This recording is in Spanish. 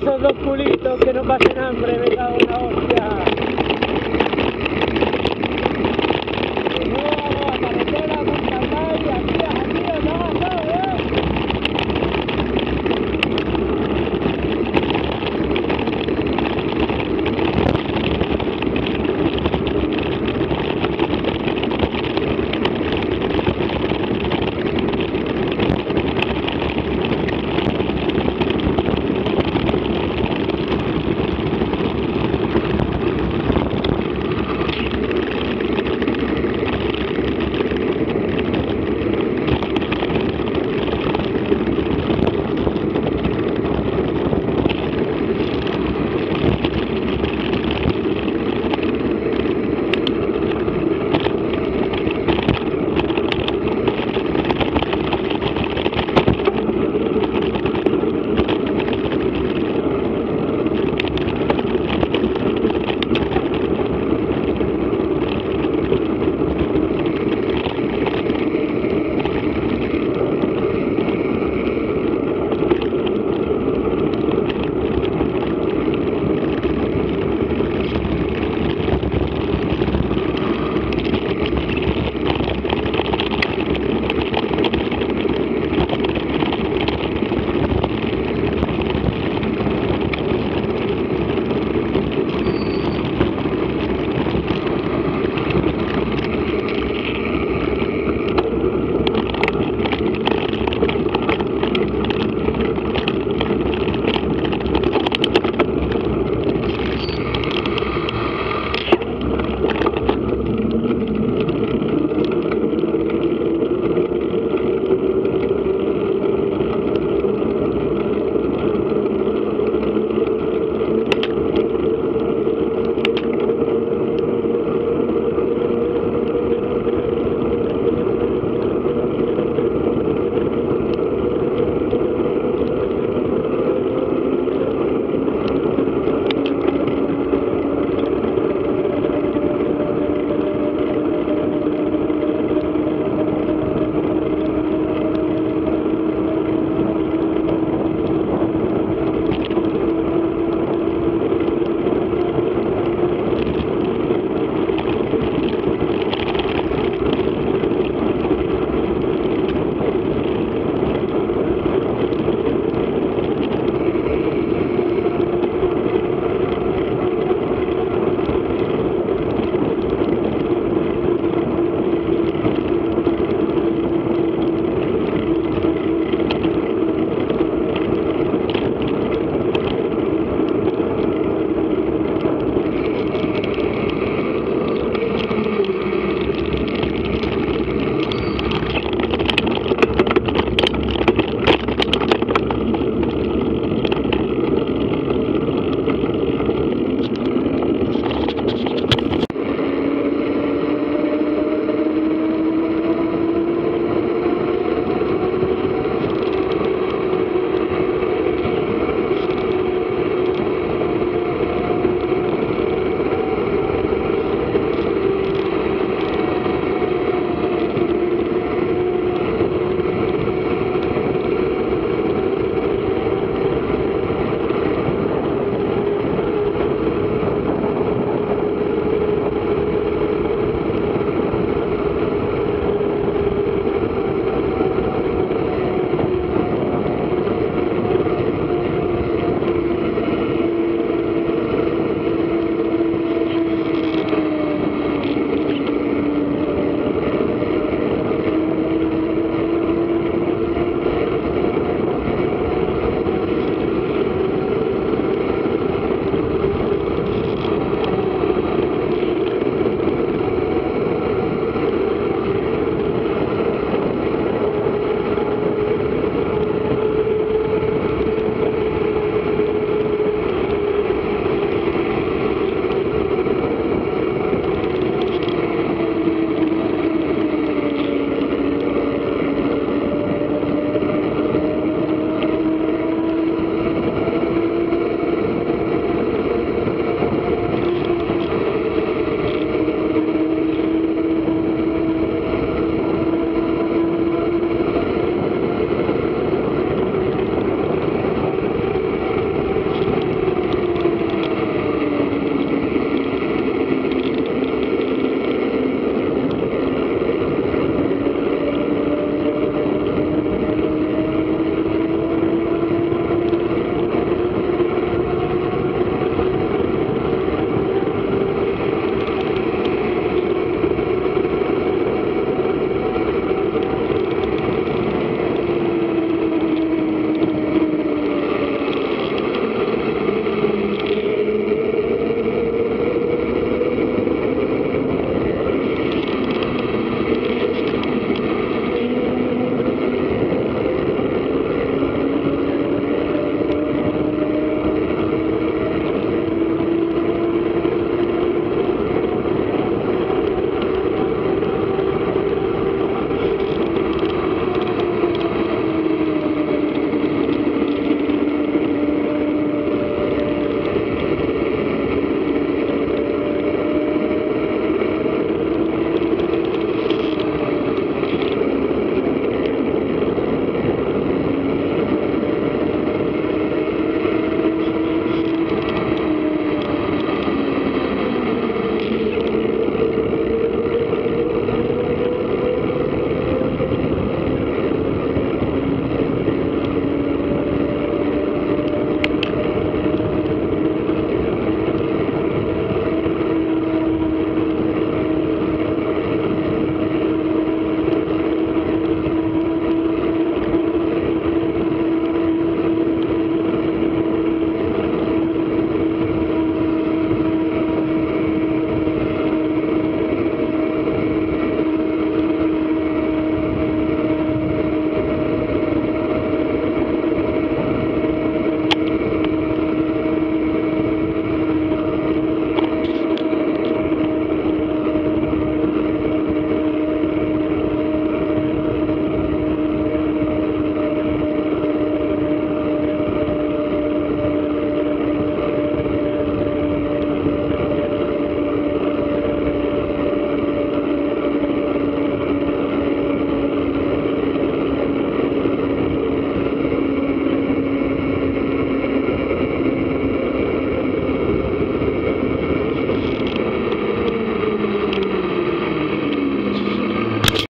esos dos culitos que no pasen hambre, me cago en la hostia.